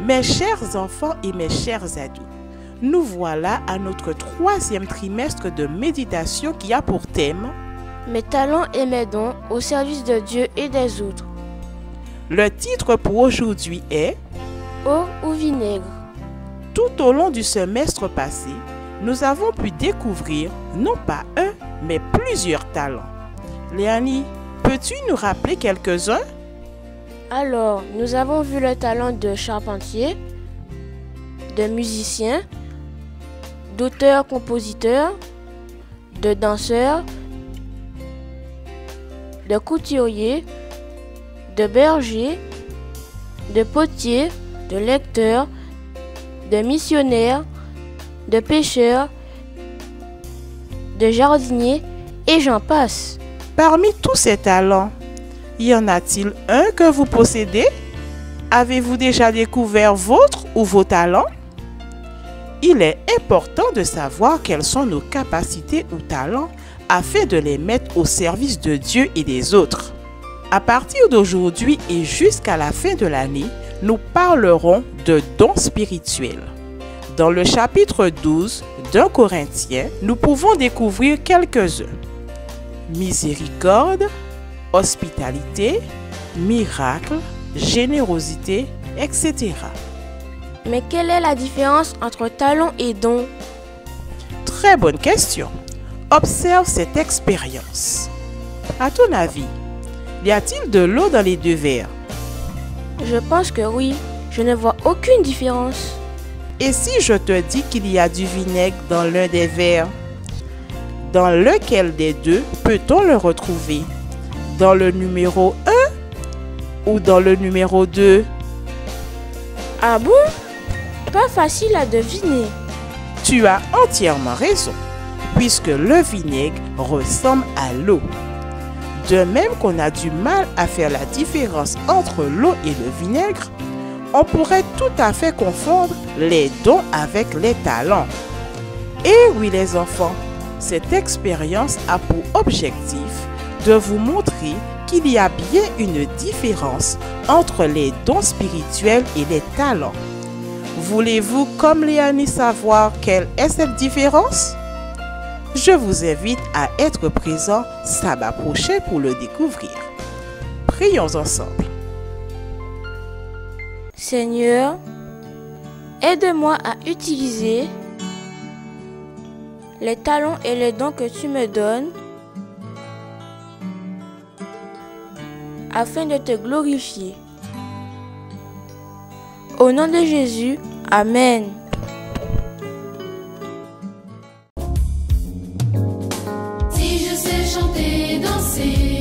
Mes chers enfants et mes chers ados, nous voilà à notre troisième trimestre de méditation qui a pour thème Mes talents et mes dons au service de Dieu et des autres. Le titre pour aujourd'hui est Eau ou vinaigre Tout au long du semestre passé, nous avons pu découvrir non pas un, mais plusieurs talents. Léanie, peux-tu nous rappeler quelques-uns? Alors, nous avons vu le talent de charpentier, de musicien, d'auteur-compositeur, de danseur, de couturier, de berger, de potier, de lecteur, de missionnaire, de pêcheur, de jardinier et j'en passe. Parmi tous ces talents, y en a-t-il un que vous possédez? Avez-vous déjà découvert votre ou vos talents? Il est important de savoir quelles sont nos capacités ou talents afin de les mettre au service de Dieu et des autres. À partir d'aujourd'hui et jusqu'à la fin de l'année, nous parlerons de dons spirituels. Dans le chapitre 12 d'un Corinthien, nous pouvons découvrir quelques-uns. Miséricorde, hospitalité, miracle, générosité, etc. Mais quelle est la différence entre talent et don? Très bonne question. Observe cette expérience. À ton avis, y a-t-il de l'eau dans les deux verres? Je pense que oui. Je ne vois aucune différence. Et si je te dis qu'il y a du vinaigre dans l'un des verres Dans lequel des deux peut-on le retrouver? Dans le numéro 1 ou dans le numéro 2 Ah bon? Pas facile à deviner. Tu as entièrement raison, puisque le vinaigre ressemble à l'eau. De même qu'on a du mal à faire la différence entre l'eau et le vinaigre, on pourrait tout à fait confondre les dons avec les talents. Et oui les enfants, cette expérience a pour objectif de vous montrer qu'il y a bien une différence entre les dons spirituels et les talents. Voulez-vous, comme Léanie, savoir quelle est cette différence? Je vous invite à être présent sabbat prochain pour le découvrir. Prions ensemble. Seigneur, aide-moi à utiliser les talents et les dons que tu me donnes afin de te glorifier. Au nom de Jésus, Amen. Si je sais chanter, danser.